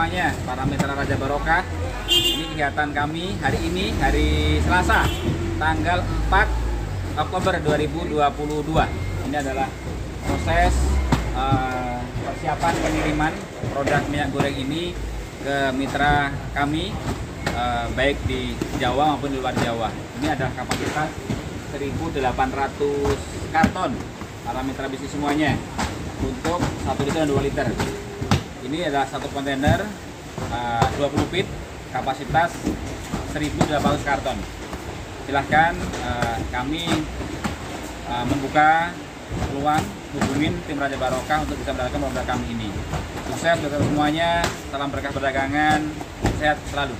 semuanya, para mitra Raja Barokah. Ini kegiatan kami hari ini, hari Selasa, tanggal 4 Oktober 2022. Ini adalah proses eh, persiapan pengiriman produk minyak goreng ini ke mitra kami, eh, baik di Jawa maupun di luar Jawa. Ini adalah kapasitas 1.800 karton para mitra bisnis semuanya untuk 1 liter dan 2 liter. Ini adalah satu kontainer uh, 20 feet kapasitas 1800 karton. Silahkan uh, kami uh, membuka peluang hubungin tim Raja Barokah untuk bisa mendapatkan produk kami ini. Sukses untuk semuanya, salam berkah perdagangan, sehat selalu.